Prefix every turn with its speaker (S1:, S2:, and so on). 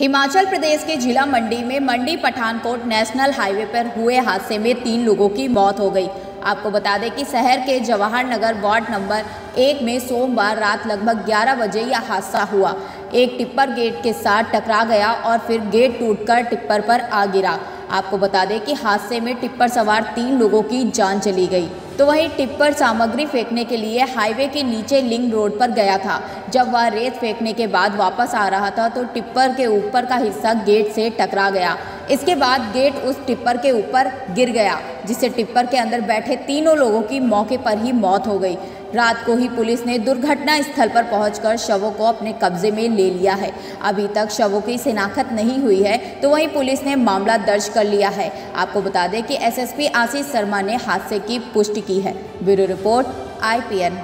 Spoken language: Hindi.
S1: हिमाचल प्रदेश के जिला मंडी में मंडी पठानकोट नेशनल हाईवे पर हुए हादसे में तीन लोगों की मौत हो गई। आपको बता दें कि शहर के जवाहर नगर वार्ड नंबर एक में सोमवार रात लगभग 11 बजे यह हादसा हुआ। एक टिप्पर गेट के साथ टकरा गया और फिर गेट टूटकर टिप्पर पर आ गिरा। आपको बता दें कि हादसे में टिप्पर सवार तीन लोगों की जान चली गई। तो वहीं टिप्पर सामग्री फेंकने के लिए हाईवे के नीचे लिंक रोड पर गया था। जब वह रेत फेंकने के बाद वापस आ रहा था तो टिप्पर के ऊपर का हिस्सा गेट से टकरा गया। इसके बाद गेट उस टिप्पर के ऊपर गिर गया, जिससे टिप्पर के अंदर बैठे तीनों लोगों की मौके पर ही मौत हो गई। रात को ही पुलिस ने दुर्घटना स्थल पर पहुंचकर शवों को अपने कब्जे में ले लिया है। अभी तक शवों की शिनाख्त नहीं हुई है तो वहीं पुलिस ने मामला दर्ज कर लिया है। आपको बता दें कि एसएसपी आशीष शर्मा ने हादसे की पुष्टि की है। Bureau report, IPN.